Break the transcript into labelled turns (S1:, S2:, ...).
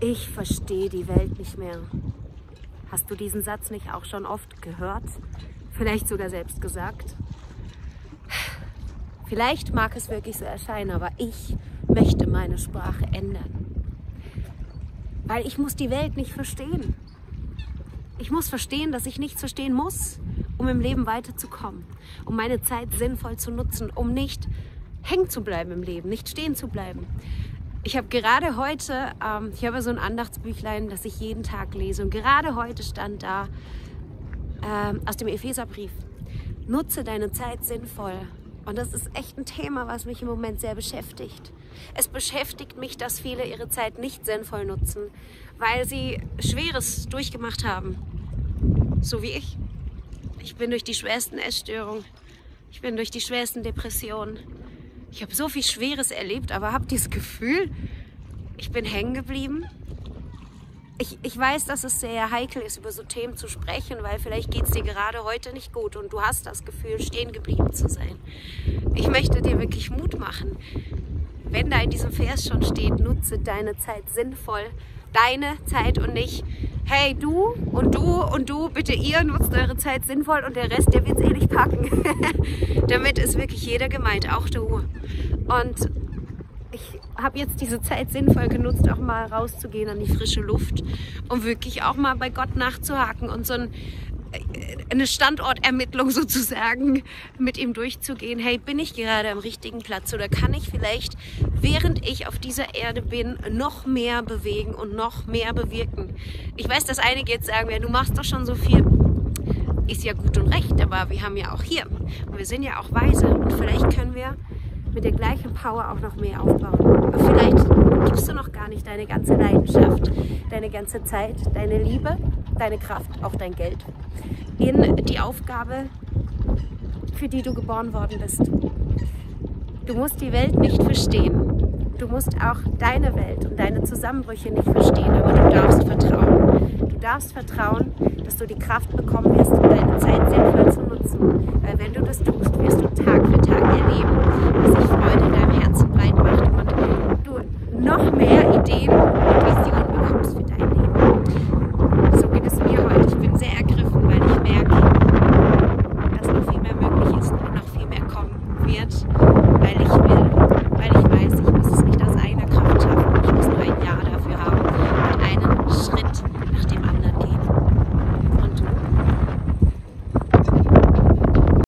S1: Ich verstehe die Welt nicht mehr. Hast du diesen Satz nicht auch schon oft gehört? Vielleicht sogar selbst gesagt? Vielleicht mag es wirklich so erscheinen, aber ich möchte meine Sprache ändern. Weil ich muss die Welt nicht verstehen. Ich muss verstehen, dass ich nichts verstehen muss, um im Leben weiterzukommen, um meine Zeit sinnvoll zu nutzen, um nicht hängen zu bleiben im Leben, nicht stehen zu bleiben. Ich habe gerade heute, ähm, ich habe so ein Andachtsbüchlein, das ich jeden Tag lese und gerade heute stand da ähm, aus dem Epheserbrief, nutze deine Zeit sinnvoll. Und das ist echt ein Thema, was mich im Moment sehr beschäftigt. Es beschäftigt mich, dass viele ihre Zeit nicht sinnvoll nutzen, weil sie Schweres durchgemacht haben. So wie ich. Ich bin durch die schwersten Essstörungen. Ich bin durch die schwersten Depressionen. Ich habe so viel Schweres erlebt, aber habe dieses Gefühl, ich bin hängen geblieben. Ich, ich weiß, dass es sehr heikel ist, über so Themen zu sprechen, weil vielleicht geht es dir gerade heute nicht gut und du hast das Gefühl, stehen geblieben zu sein. Ich möchte dir wirklich Mut machen. Wenn da in diesem Vers schon steht, nutze deine Zeit sinnvoll, deine Zeit und nicht, hey du und du und du, bitte ihr nutzt eure Zeit sinnvoll und der Rest, der wird es eh nicht packen. Damit ist wirklich jeder gemeint, auch du. Und ich habe jetzt diese Zeit sinnvoll genutzt, auch mal rauszugehen an die frische Luft und wirklich auch mal bei Gott nachzuhaken und so ein eine Standortermittlung sozusagen mit ihm durchzugehen. Hey, bin ich gerade am richtigen Platz oder kann ich vielleicht, während ich auf dieser Erde bin, noch mehr bewegen und noch mehr bewirken? Ich weiß, dass einige jetzt sagen, ja, du machst doch schon so viel. Ist ja gut und recht, aber wir haben ja auch hier und wir sind ja auch weise und vielleicht können wir mit der gleichen Power auch noch mehr aufbauen. Aber vielleicht gibst du noch gar nicht deine ganze Leidenschaft, deine ganze Zeit, deine Liebe, deine Kraft, auch dein Geld in die Aufgabe, für die du geboren worden bist. Du musst die Welt nicht verstehen. Du musst auch deine Welt und deine Zusammenbrüche nicht verstehen, aber du darfst vertrauen. Du darfst vertrauen, dass du die Kraft bekommen wirst, um deine Zeit sinnvoll zu nutzen. Weil wenn du das tust, wirst du Tag für Tag erleben, dass sich